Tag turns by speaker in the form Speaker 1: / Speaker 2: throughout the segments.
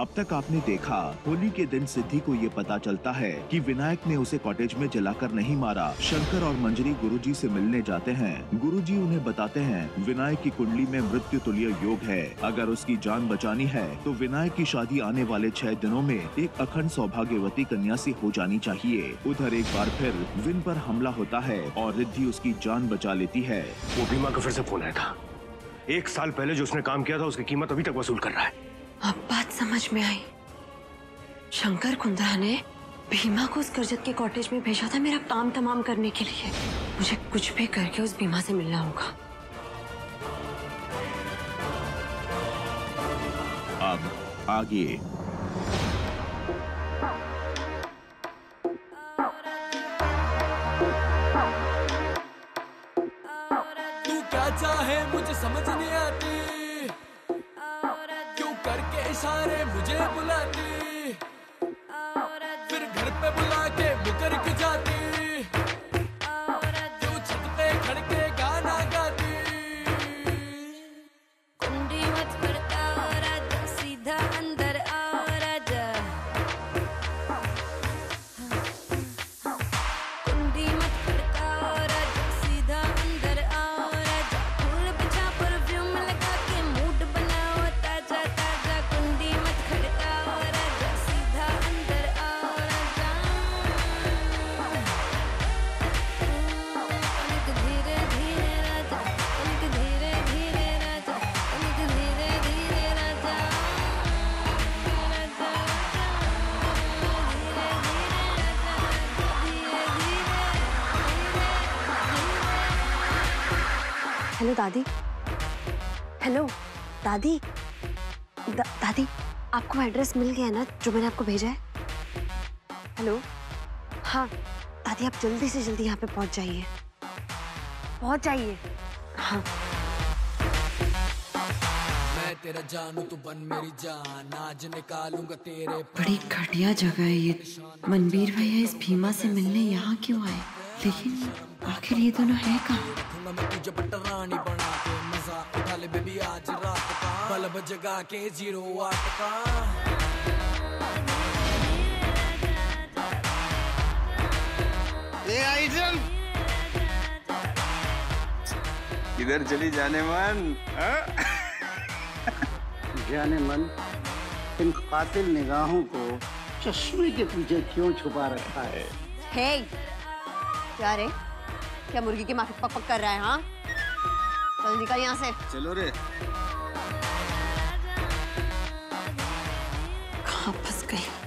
Speaker 1: अब तक आपने देखा, होली के दिन सिद्धि को ये पता चलता है कि विनायक ने उसे कॉटेज में जलाकर नहीं मारा। शंकर और मंजरी गुरुजी से मिलने जाते हैं। गुरुजी उन्हें बताते हैं, विनायक की कुंडली में मृत्यु तुल्य योग है। अगर उसकी जान बचानी है तो विनायक की शादी आने वाले छह दिनों में एक अखंड सौभाग्यवती कन्या ऐसी हो जानी चाहिए। उधर एक बार फिर विन पर हमला होता है और रिद्धि उसकी जान बचा लेती है।
Speaker 2: वो भीमा का फिर से फ़ोन आया था। एक साल पहले जो उसने काम किया था, उसकी कीमत अभी तक वसूल कर रहा है।
Speaker 3: अब बात समझ में आई। शंकर कुंद्रा ने भीमा को उस करजत के कॉटेज में भेजा था मेरा काम तमाम करने के लिए। मुझे कुछ भी करके उस भीमा से मिलना होगा।
Speaker 1: अब आगे।
Speaker 3: हेलो दादी। दा, दादी आपको एड्रेस मिल गया ना जो मैंने आपको भेजा है? हेलो हाँ दादी आप जल्दी से जल्दी यहाँ पे पहुँच जाइए। पहुँच जाइए। हाँ।
Speaker 4: मैं तेरा जानू तू बन मेरी जान। आज निकालूँगा तेरे
Speaker 3: बड़ी घटिया जगह है ये। मनबीर भैया इस भीमा से मिलने यहाँ क्यों आए? लेकिन आखिर ये दोनों है कहाँ?
Speaker 4: मज़ा उठा बेबी आज रात का बल्ब जगा के ज़ीरो आठ का।
Speaker 5: किधर चली जाने मन
Speaker 6: जाने मन इन कातिल निगाहों को चश्मे के पीछे क्यों छुपा रखा है?
Speaker 7: हे hey, क्या रे? क्या मुर्गी की माफ़ी पक पक कर रहा है हाँ? चल निकल यहाँ से
Speaker 5: चलो रे
Speaker 3: कहाँ फंस गई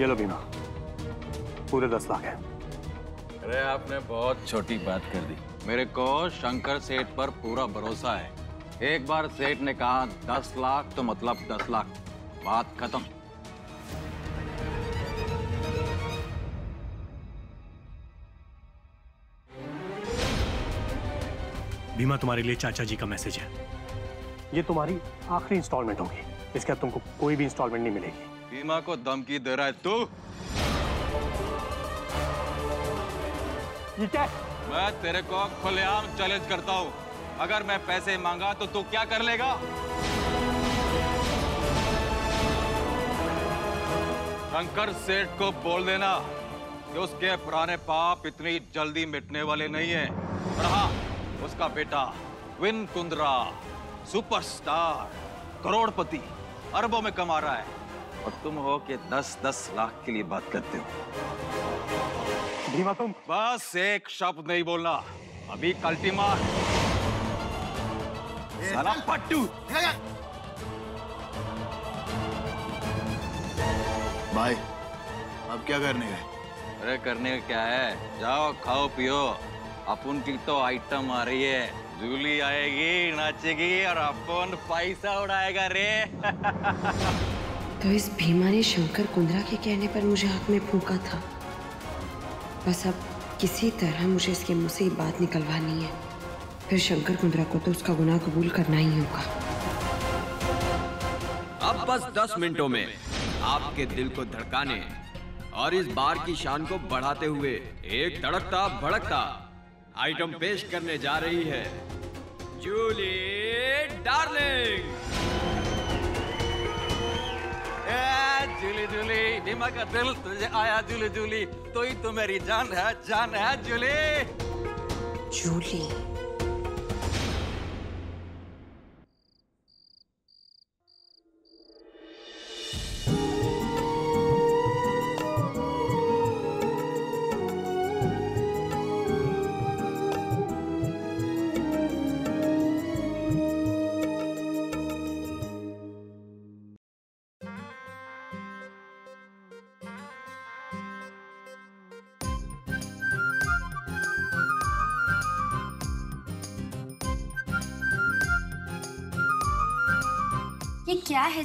Speaker 2: ये लो भीमा पूरे दस लाख है
Speaker 8: अरे आपने बहुत छोटी बात कर दी। मेरे को शंकर सेठ पर पूरा भरोसा है। एक बार सेठ ने कहा दस लाख तो मतलब दस लाख। बात खत्म।
Speaker 2: भीमा तुम्हारे लिए चाचा जी का मैसेज है। ये तुम्हारी आखिरी इंस्टॉलमेंट होगी। इसके बाद तुमको कोई भी इंस्टॉलमेंट नहीं मिलेगी।
Speaker 8: बीमा को धमकी दे रहा है तू।
Speaker 2: क्या
Speaker 8: मैं तेरे को खुलेआम चैलेंज करता हूँ। अगर मैं पैसे मांगा तो तू क्या कर लेगा? शंकर सेठ को बोल देना कि उसके पुराने पाप इतनी जल्दी मिटने वाले नहीं है। और हाँ उसका बेटा विन कुंद्रा सुपरस्टार करोड़पति, अरबों में कमा रहा है। और तुम हो कि दस दस लाख के लिए बात करते हो।
Speaker 2: भीमा तुम।
Speaker 8: बस एक शब्द नहीं बोलना। अभी कल्टी मार साला पट्टू।
Speaker 5: भाई अब क्या करने गए?
Speaker 8: अरे करने का क्या है? जाओ खाओ पियो। अपन की तो आइटम आ रही है। जूली आएगी नाचेगी और अपन पैसा उड़ाएगा रे।
Speaker 3: तो इस भीमा ने शंकर कुंद्रा के कहने पर मुझे आँख में फूका था। बस अब किसी तरह मुझे इसके मुँह से बात निकलवानी है। फिर शंकर कुंद्रा को तो उसका गुनाह कबूल करना ही होगा।
Speaker 9: अब बस 10 मिनटों में आपके दिल को धड़काने और इस बार की शान को बढ़ाते हुए एक तड़कता भड़कता आइटम पेश करने जा रही है। जूली डार्लिंग!
Speaker 8: जूली जूली, दिमाग का दिल तुझे आया जूली जूली तो ही तो मेरी जान है जान है जूली।
Speaker 3: जूली।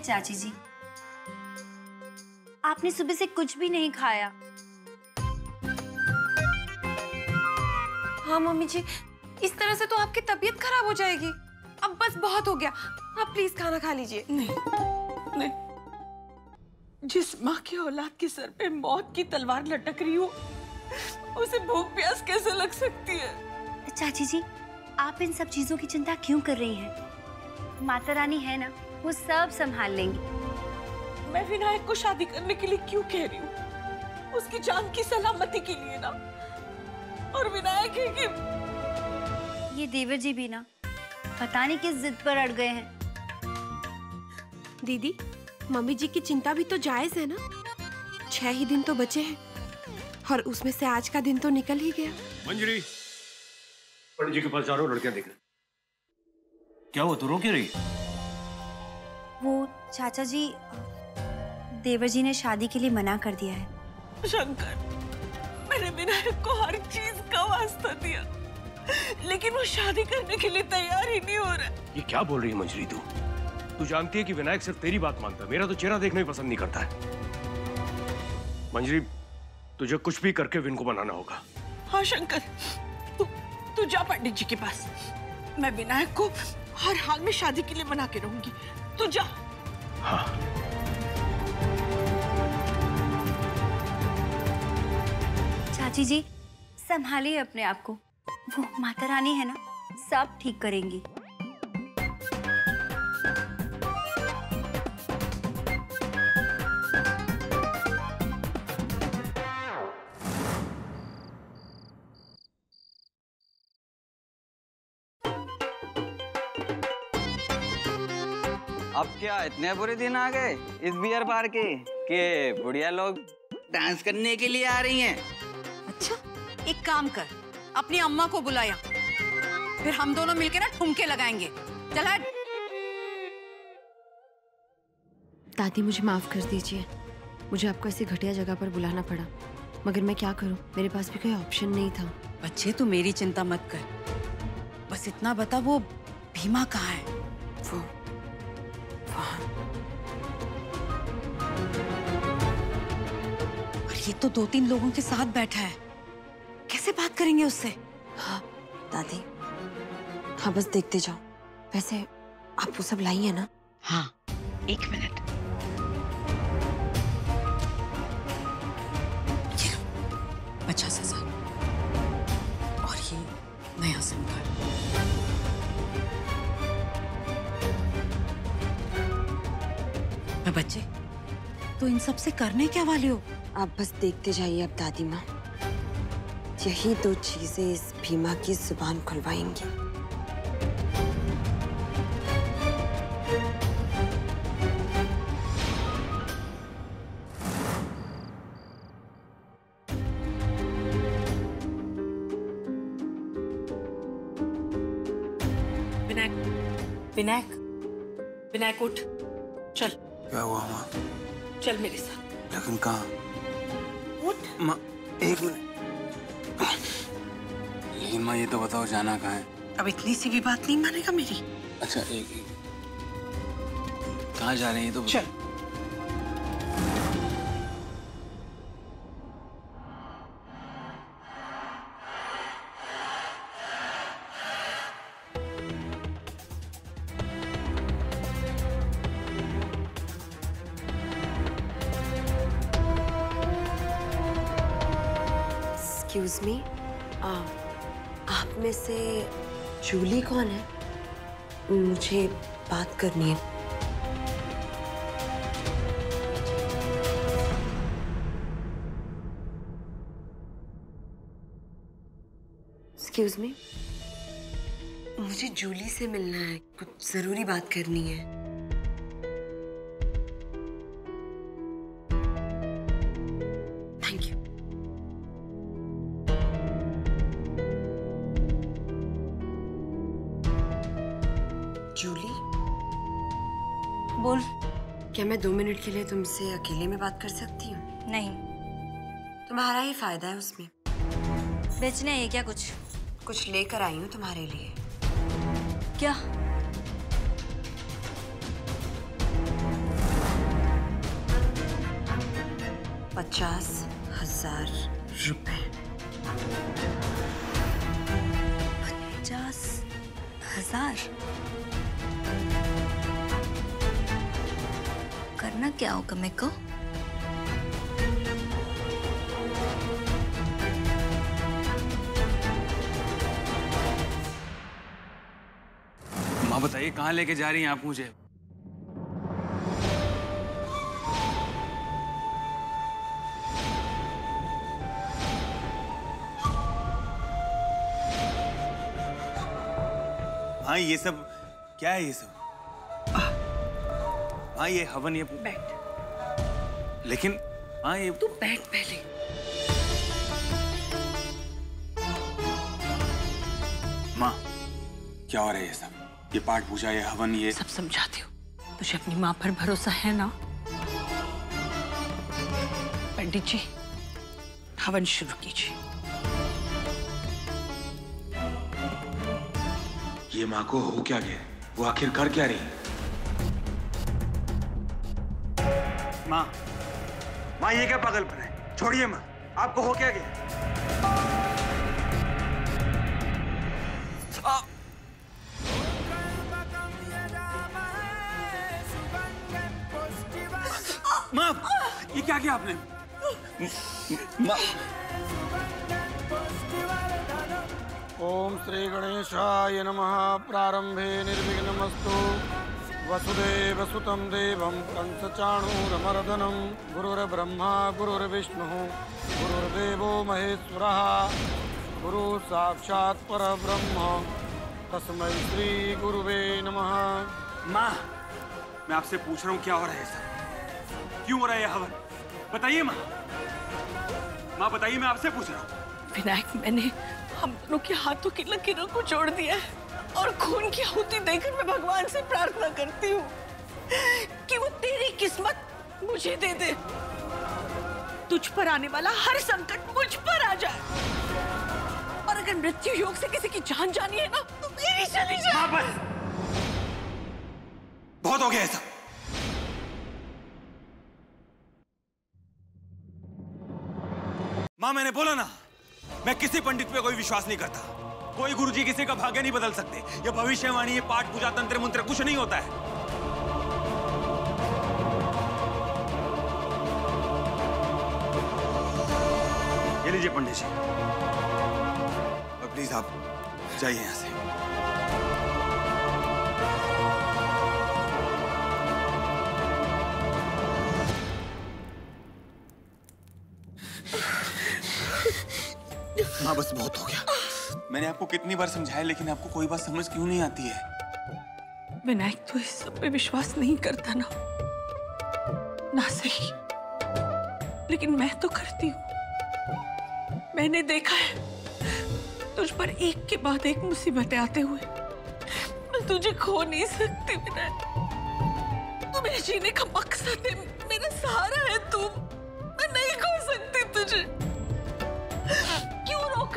Speaker 10: चाची जी। आपने सुबह से कुछ भी नहीं खाया।
Speaker 11: हाँ मम्मी जी इस तरह से तो आपकी तबीयत खराब हो जाएगी। अब बस बहुत हो गया। आप प्लीज़ खाना खा लीजिए।
Speaker 12: नहीं नहीं। जिस माँ की औलाद के सर पे मौत की तलवार लटक रही हो उसे भूख प्यास कैसे लग सकती है?
Speaker 10: चाची जी आप इन सब चीज़ों की चिंता क्यों कर रही हैं? माता रानी है ना? वो सब संभाल लेंगी।
Speaker 12: मैं विनायक को शादी करने के लिए क्यों कह रही हूँ? उसकी जान की सलामती के लिए ना। और विनायक है कि
Speaker 10: ये देवर जी भी ना पता नहीं किस जिद पर अड़ गए हैं।
Speaker 11: दीदी मम्मी जी की चिंता भी तो जायज़ है ना? छह ही दिन तो बचे हैं और उसमें से आज का दिन तो निकल ही गया।
Speaker 2: मंजरी पंडित जी के पास जा रहा हूँ लड़कियाँ देखने। क्या हुआ तू रो क्यों रही?
Speaker 10: वो चाचा जी देवर जी ने शादी के लिए मना कर दिया है।
Speaker 12: शंकर मैंने विनायक को हर चीज़ का वास्ता दिया। लेकिन वो शादी करने के लिए तैयार ही नहीं हो रहा।
Speaker 2: ये क्या बोल रही है मंजरी तू? तू जानती है कि विनायक सिर्फ़ तेरी बात मानता है मेरा तो चेहरा देखना ही पसंद नहीं करता है। मंजरी तुझे कुछ भी करके विन को बनाना होगा।
Speaker 12: हाँ शंकर तू तू जा पंडित जी के पास। मैं विनायक को हर हाल में शादी के लिए मना के रहूँगी। तू जा।
Speaker 2: हाँ।
Speaker 10: चाची जी संभालिए अपने आप को। वो माता रानी है ना सब ठीक करेंगी।
Speaker 13: क्या इतने बुरे दिन आ गए इस बियर बार के कि बुढ़िया लोग डांस करने के लिए आ रही हैं।
Speaker 7: अच्छा एक काम कर अपनी अम्मा को बुलाया फिर हम दोनों मिलके ना ठुमके लगाएँगे। चल हट।
Speaker 3: दादी मुझे माफ़ कर दीजिए। मुझे आपको ऐसी घटिया जगह पर बुलाना पड़ा। मगर मैं क्या करूँ? मेरे पास भी कोई ऑप्शन नहीं था।
Speaker 7: बच्चे तू मेरी चिंता मत कर। बस इतना बता वो भीमा कहाँ है?
Speaker 3: वो
Speaker 7: ये तो दो तीन लोगों के साथ बैठा है। कैसे बात करेंगे उससे?
Speaker 3: हाँ दादी। हाँ बस देखते जाओ। वैसे आप वो सब लाई है ना।
Speaker 7: हाँ एक मिनट। पचास हज़ार। और ये नया सिम कार्ड। मैं बच्चे तो इन सबसे करने क्या वाले हो?
Speaker 3: आप बस देखते जाइए अब दादी माँ। यही दो चीज़ें इस भीमा की ज़ुबान खुलवाएँगी।
Speaker 12: विनायक विनायक विनायक उठ। चल।
Speaker 5: क्या हुआ माँ?
Speaker 12: चल मेरे साथ।
Speaker 5: लेकिन कहाँ?
Speaker 12: उठ।
Speaker 5: माँ एक मिनट। लेकिन माँ ये तो बताओ जाना कहा है?
Speaker 12: अब इतनी सी भी बात नहीं मानेगा मेरी।
Speaker 5: अच्छा एक एक। कहाँ जा रहे हैं ये तो
Speaker 12: चल।
Speaker 3: एक्सक्यूज मी आप में से जूली कौन है? मुझे बात करनी है। एक्सक्यूज मी मुझे जूली से मिलना है। कुछ ज़रूरी बात करनी है। मैं दो मिनट के लिए तुमसे अकेले में बात कर सकती हूँ?
Speaker 10: नहीं।
Speaker 3: तुम्हारा ही फ़ायदा है उसमें।
Speaker 10: बेचने है क्या कुछ?
Speaker 3: कुछ लेकर आई हूँ तुम्हारे लिए।
Speaker 10: क्या?
Speaker 3: पचास हज़ार रुपए।
Speaker 10: पचास हज़ार? करना क्या होगा मेरे को?
Speaker 5: माँ बताइए कहाँ लेके जा रही हैं आप मुझे? हाँ ये सब क्या है ये सब? हाँ ये हवन ये
Speaker 12: बैठ।
Speaker 5: लेकिन हाँ ये
Speaker 12: तू बैठ पहले।
Speaker 5: माँ क्या हो रहा है ये सब? ये पाठ पूजा ये हवन ये
Speaker 12: सब समझाती हूँ। तुझे अपनी माँ पर भरोसा है ना? पंडित जी हवन शुरू कीजिए।
Speaker 5: ये माँ को हो क्या गया? वो आखिर कर क्या रही? माँ माँ ये क्या पागलपन है? छोड़िए माँ आपको हो क्या गया? माँ ये क्या किया आपने? माँ।
Speaker 14: ओम श्री गणेशाय नमः प्रारंभे निर्विघ्नमस्तु। वसुदेव सुतं देवं कंसचाणूरमर्दनं। गुरुर्ब्रह्मा गुरुर्विष्णुः गुरुर्देवो महेश्वरः। गुरु साक्षात् परब्रह्म। तस्मै श्री गुरुवे नमः।
Speaker 5: माँ मैं आपसे पूछ रहा हूँ क्या हो रहा है सर? क्यों हो रहा है हवन? बताइए माँ। माँ बताइए मैं आपसे पूछ रहा हूँ।
Speaker 12: विनायक मैंने हम दोनों के हाथों की लकीरों को जोड़ दिया है। और खून की आहुति देकर मैं भगवान से प्रार्थना करती हूँ कि वो तेरी किस्मत मुझे दे दे। तुझ पर आने वाला हर संकट मुझ पर आ जाए। और अगर मृत्यु योग से किसी की जान जानी है ना तो मेरी चली जाए
Speaker 5: बस बहुत हो गया ऐसा। माँ, मैंने बोला ना, मैं किसी पंडित पे कोई विश्वास नहीं करता। कोई गुरुजी किसी का भाग्य नहीं बदल सकते। ये भविष्यवाणी, ये पाठ पूजा, तंत्र, मंत्र, कुछ नहीं होता है। ये लीजिए पंडित जी। और प्लीज़ आप जाइए यहाँ से। माँ, बस बहुत हो गया। मैंने आपको कितनी बार समझाया, लेकिन आपको कोई बात समझ क्यों नहीं आती है?
Speaker 12: विनायक तो इस सब पे विश्वास नहीं करता ना। ना सही। लेकिन मैं तो करती हूँ। मैंने देखा है, तुझ पर एक के बाद एक मुसीबतें आते हुए। मैं तुझे खो नहीं सकती, विनायक। तू मेरे जीने का मकसद है। मेरा सहारा है, तू। मैं नहीं खो सकती तुझे।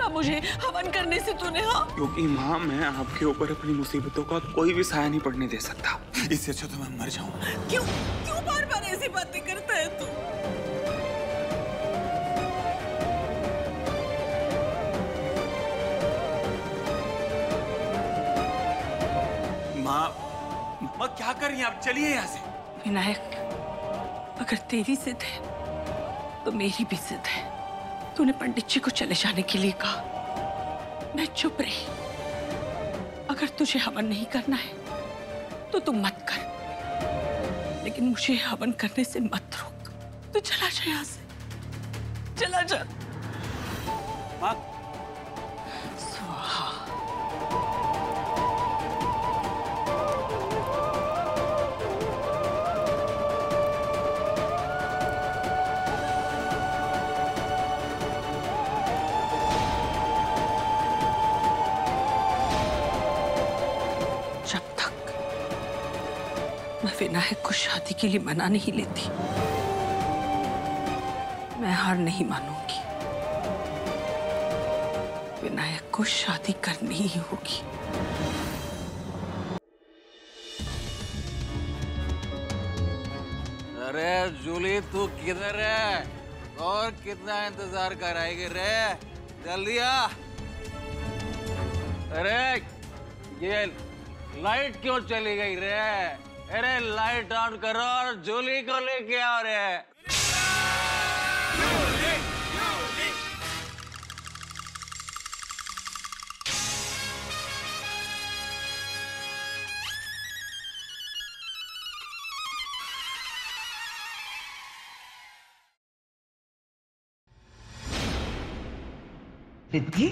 Speaker 12: रोका मुझे हवन करने से तूने हाँ।
Speaker 5: क्योंकि माँ मैं आपके ऊपर अपनी मुसीबतों का कोई भी साया नहीं पड़ने दे सकता। इससे अच्छा तो मैं मर जाऊँ।
Speaker 12: क्यों क्यों बार बार ऐसी बातें करता है तू?
Speaker 5: माँ माँ क्या कर रही हैं आप? चलिए यहाँ से।
Speaker 12: विनायक अगर तेरी जिद है तो मेरी भी जिद है। तूने पंडित जी को चले जाने के लिए कहा। मैं चुप रही। अगर तुझे हवन नहीं करना है तो तुम मत कर। लेकिन मुझे हवन करने से मत रोक। तू चला जा यहाँ से। चला जा। विनायक को शादी के लिए मना नहीं लेती। मैं हार नहीं मानूँगी। विनायक को शादी करनी ही होगी।
Speaker 8: अरे जूली, तू किधर है? और कितना इंतज़ार कराएगी रे? जल्दी आ। अरे, ये लाइट क्यों चली गई रे? अरे लाइट ऑन करो और जूली को लेके आओ रे
Speaker 15: रिद्धि?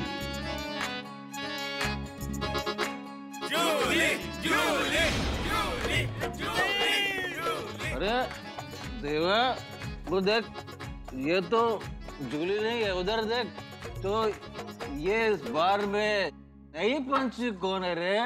Speaker 8: देवा वो देख ये तो जूली नहीं है उधर देख तो ये इस बार में नहीं पंछी कौन है रे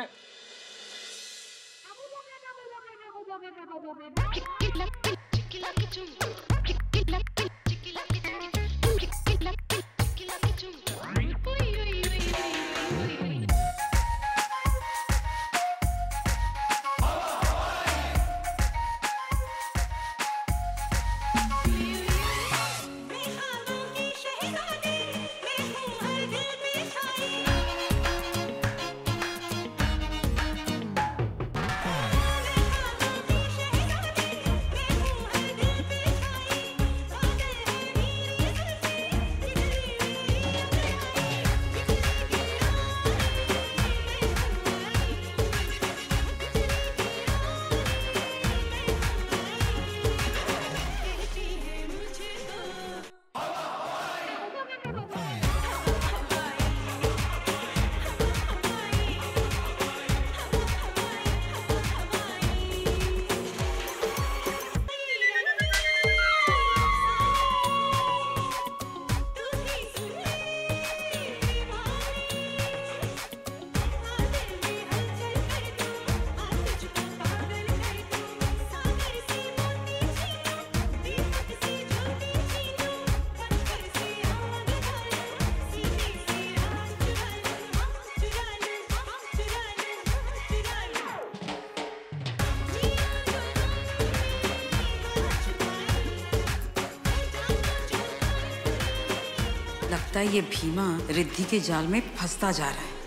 Speaker 7: लगता है ये भीमा रिद्धि के जाल में फंसता जा रहा है।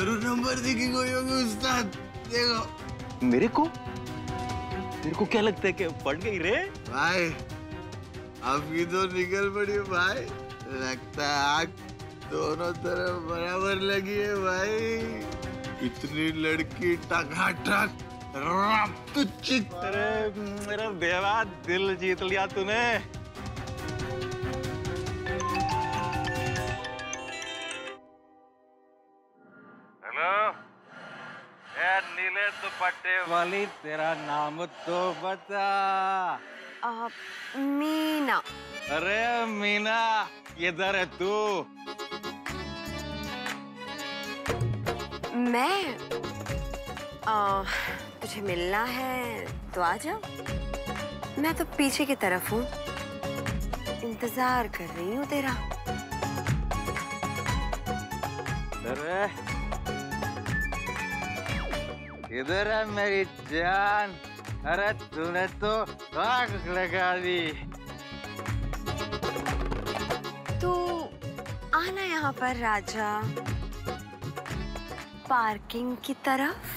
Speaker 16: ज़रूर नंबर दिखी कोई होगी उस्ताद देखो
Speaker 8: मेरे को? तेरे को क्या लगता है कि पड़ गई रे?
Speaker 16: भाई आपकी तो निकल पड़ी भाई। लगता है आग दोनों तरफ़ बराबर लगी है भाई। इतनी लड़की टकाटक
Speaker 8: मेरा बेवा दिल जीत लिया तूने। वाली तेरा नाम तो बता।
Speaker 3: आ, मीना।
Speaker 8: अरे मीना किधर है तू?
Speaker 3: मैं आ, तुझे मिलना है तो आ जाओ मैं तो पीछे की तरफ़ हूँ। इंतज़ार कर रही हूँ तेरा।
Speaker 8: इधर है मेरी जान। अरे तूने तो आग लगा दी।
Speaker 3: तू आना यहाँ पर राजा। पार्किंग की तरफ़।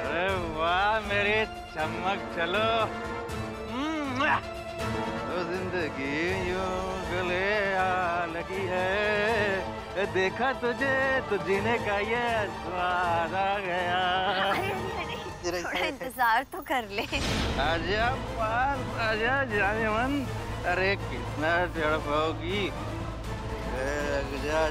Speaker 8: अरे वाह मेरी चमक चलो। म्वा! तो ज़िंदगी यूँ गले आ लगी है। देखा तुझे तो जीने का ये स्वाद आ गया।
Speaker 3: थोड़ा इंतज़ार तो कर ले।
Speaker 8: आजा पास आजा जाने मन। अरे कितना तड़पाओगी लग जा